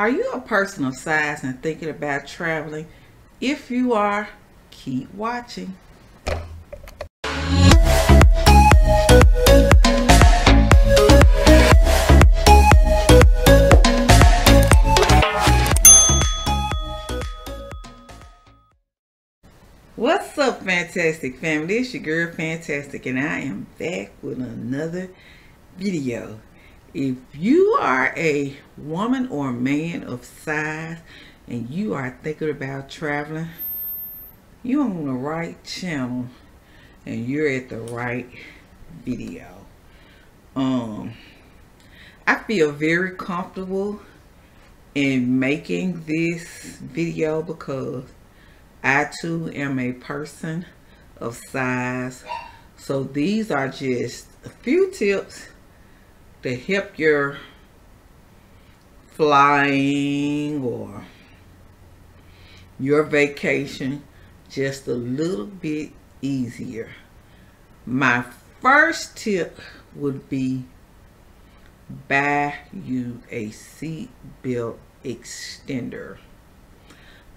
Are you a person of size and thinking about traveling? If you are, keep watching. What's up, Fantastic family? It's your girl, Fantastic, and I am back with another video. If you are a woman or man of size and you are thinking about traveling, you're on the right channel and you're at the right video. Um, I feel very comfortable in making this video because I too am a person of size. So these are just a few tips to help your flying or your vacation just a little bit easier. My first tip would be buy you a seat belt extender.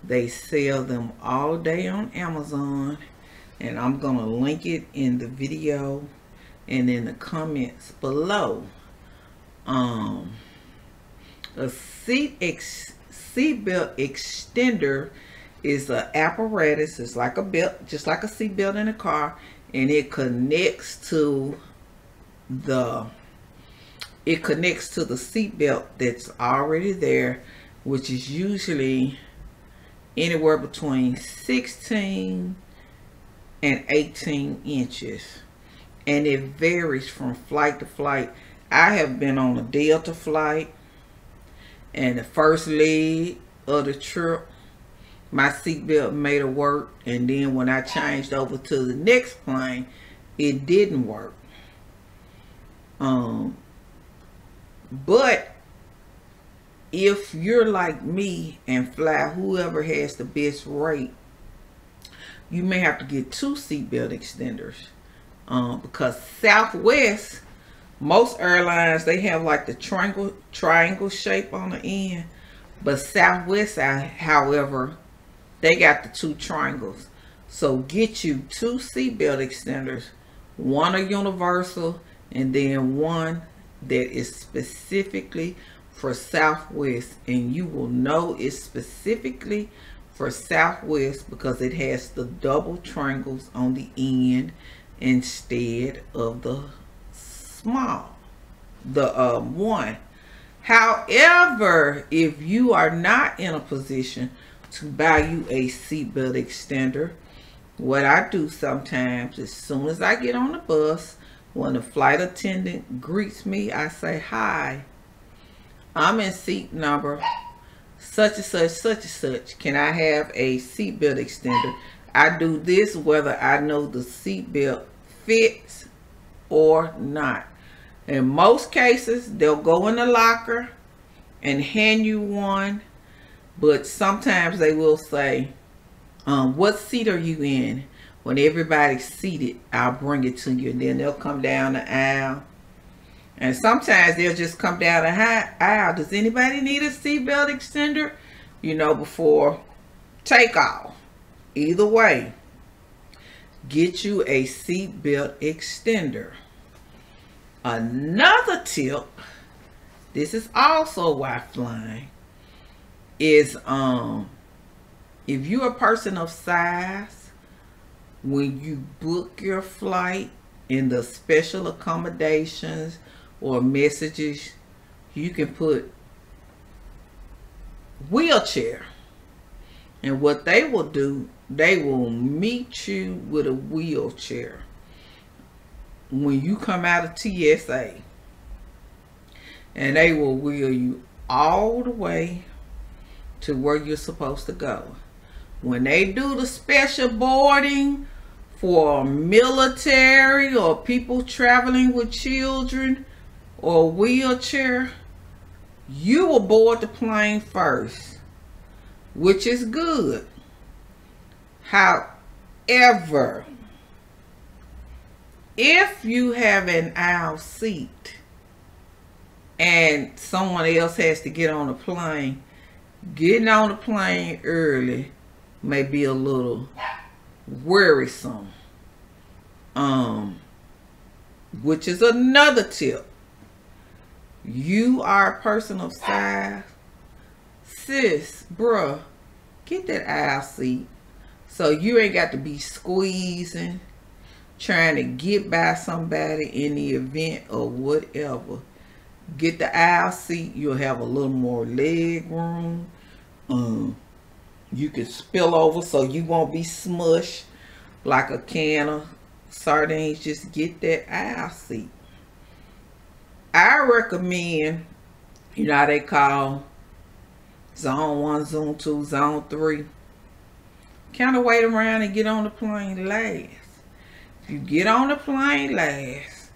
They sell them all day on Amazon and I'm going to link it in the video and in the comments below. Um, a seat ex seat belt extender is an apparatus. It's like a belt, just like a seat belt in a car, and it connects to the it connects to the seat belt that's already there, which is usually anywhere between 16 and 18 inches and it varies from flight to flight I have been on a Delta flight and the first leg of the trip my seatbelt made it work and then when I changed over to the next plane it didn't work um but if you're like me and fly whoever has the best rate, you may have to get two seatbelt extenders. Um, because Southwest, most airlines, they have like the triangle, triangle shape on the end. But Southwest, however, they got the two triangles. So get you two seatbelt extenders, one a universal and then one that is specifically for Southwest and you will know it's specifically for Southwest because it has the double triangles on the end instead of the small, the um, one. However, if you are not in a position to buy you a seatbelt extender, what I do sometimes, as soon as I get on the bus, when the flight attendant greets me, I say, hi, I'm in seat number such and such, such and such. Can I have a seatbelt extender? I do this whether I know the seatbelt fits or not. In most cases, they'll go in the locker and hand you one. But sometimes they will say, um, what seat are you in? When everybody's seated, I'll bring it to you. And then they'll come down the aisle and sometimes they'll just come down the aisle. Does anybody need a seatbelt extender? You know, before takeoff. Either way, get you a seatbelt extender. Another tip, this is also why flying, is um if you're a person of size, when you book your flight in the special accommodations or messages, you can put wheelchair. And what they will do, they will meet you with a wheelchair when you come out of TSA. And they will wheel you all the way to where you're supposed to go. When they do the special boarding for military or people traveling with children, or wheelchair, you will board the plane first, which is good. However, if you have an aisle seat and someone else has to get on a plane, getting on the plane early may be a little worrisome. Um, which is another tip. You are a person of size. Sis, bruh, get that aisle seat. So you ain't got to be squeezing, trying to get by somebody in the event or whatever. Get the aisle seat. You'll have a little more leg room. Um, you can spill over so you won't be smushed like a can of sardines. Just get that aisle seat. I recommend, you know they call zone one, zone two, zone three. Kind of wait around and get on the plane last. You get on the plane last,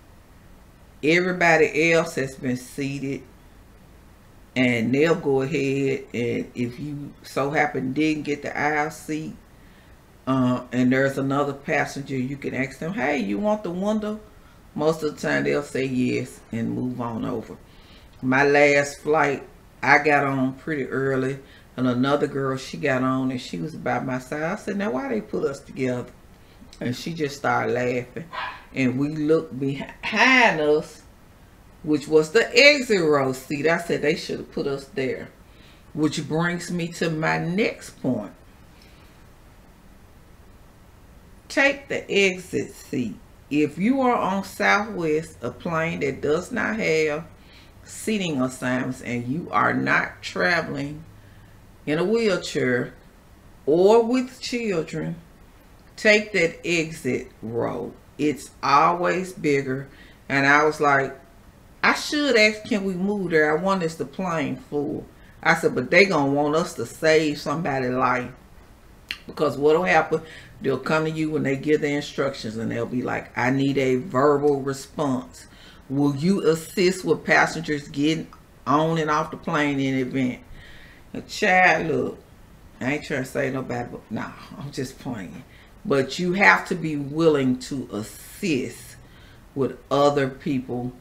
everybody else has been seated. And they'll go ahead and if you so happen didn't get the aisle seat uh, and there's another passenger you can ask them hey you want the window? Most of the time they'll say yes and move on over. My last flight i got on pretty early and another girl she got on and she was by my side. I said now why they put us together and she just started laughing and we looked behind us which was the exit row seat. I said they should have put us there. Which brings me to my next point. Take the exit seat. If you are on Southwest, a plane that does not have seating assignments and you are not traveling in a wheelchair or with children, take that exit row. It's always bigger. And I was like, I should ask, can we move there? I want us the plane full. I said, but they gonna want us to save somebody's life. Because what'll happen, they'll come to you when they give the instructions and they'll be like, I need a verbal response. Will you assist with passengers getting on and off the plane in event? A child, look, I ain't trying to say nobody, but nah, I'm just playing. But you have to be willing to assist with other people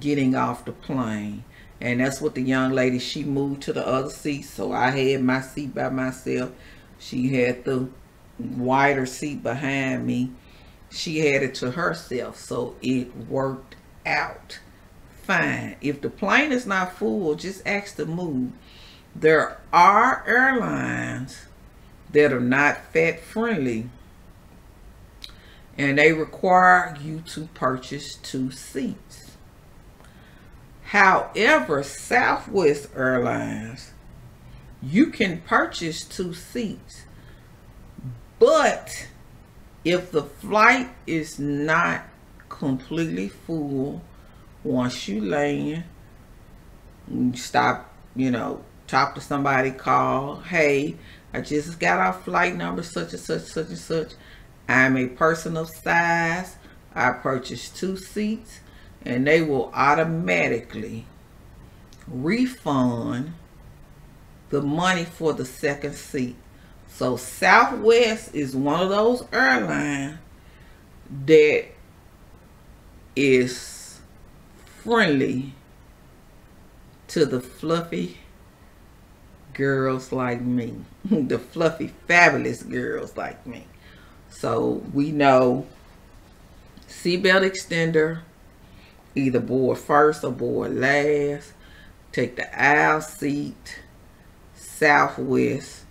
getting off the plane. And that's what the young lady, she moved to the other seat. So I had my seat by myself. She had the wider seat behind me. She had it to herself. So it worked out fine. If the plane is not full, just ask to move. There are airlines that are not fat friendly and they require you to purchase two seats. However, Southwest Airlines, you can purchase two seats. But if the flight is not completely full, once you land, you stop, you know, talk to somebody, call, hey, I just got off flight number such and such, such and such. I'm a person of size. I purchased two seats and they will automatically refund the money for the second seat. So Southwest is one of those airlines that is friendly to the fluffy girls like me. the fluffy, fabulous girls like me. So we know seatbelt extender, either board first or board last. Take the aisle seat, southwest.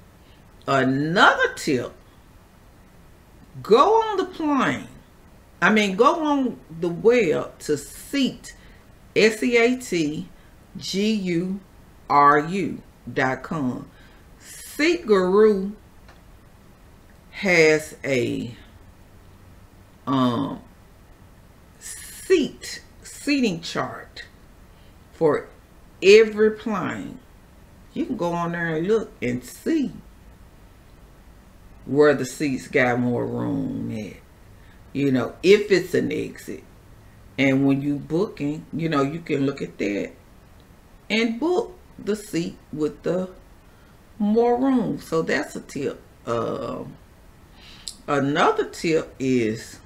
Another tip, go on the plane. I mean, go on the web to seat, S-E-A-T-G-U-R-U dot com. Seat Guru has a um, seat seating chart for every plane. You can go on there and look and see where the seats got more room at. You know, if it's an exit. And when you booking, you know, you can look at that and book the seat with the more room. So that's a tip. Uh, another tip is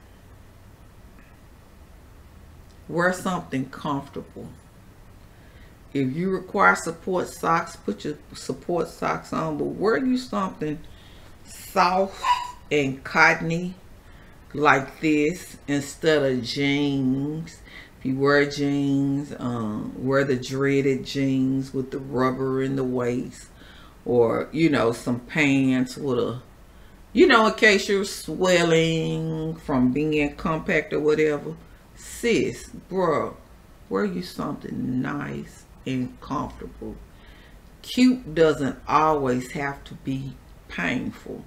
wear something comfortable. if you require support socks, put your support socks on. But wear you something soft and cottony like this instead of jeans. If you wear jeans, um, wear the dreaded jeans with the rubber in the waist. Or, you know, some pants with a, you know, in case you're swelling from being compact or whatever. Sis, bro, wear you something nice and comfortable. Cute doesn't always have to be painful.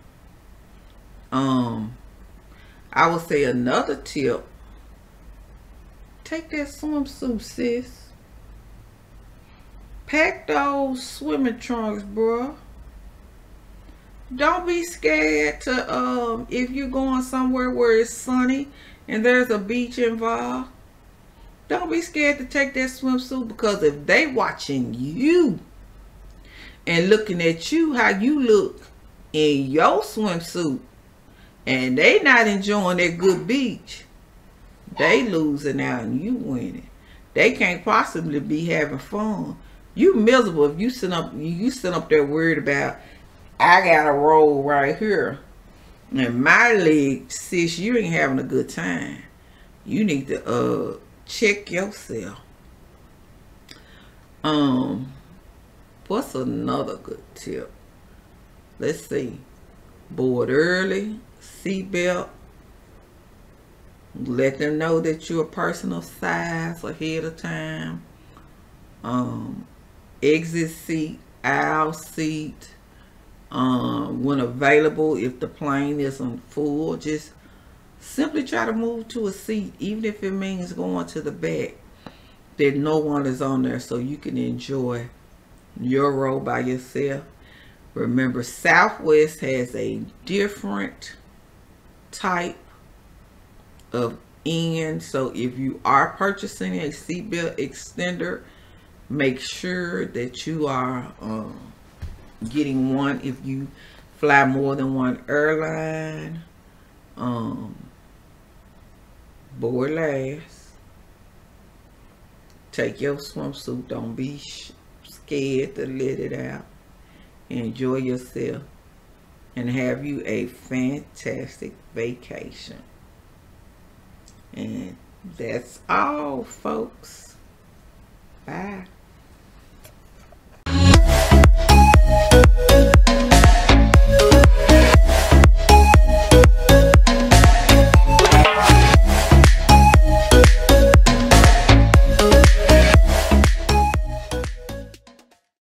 Um, I would say another tip. Take that swimsuit, sis. Pack those swimming trunks, bruh. Don't be scared to, um, if you're going somewhere where it's sunny and there's a beach involved, don't be scared to take that swimsuit because if they watching you and looking at you how you look in your swimsuit and they not enjoying that good beach, they losing out and you winning. They can't possibly be having fun. You miserable if you sit up you sit up there worried about I got a roll right here. And my leg, sis, you ain't having a good time. You need to uh check yourself. Um what's another good tip? Let's see. Board early, seatbelt. Let them know that you're a person of size ahead of time. Um, exit seat, aisle seat. Um, when available, if the plane isn't full, just simply try to move to a seat, even if it means going to the back. That no one is on there so you can enjoy your row by yourself. Remember, Southwest has a different type of end. So if you are purchasing a seatbelt extender, make sure that you are um, getting one if you fly more than one airline. Um, board last. Take your swimsuit. Don't be scared to let it out. Enjoy yourself and have you a fantastic vacation. And that's all, folks. Bye.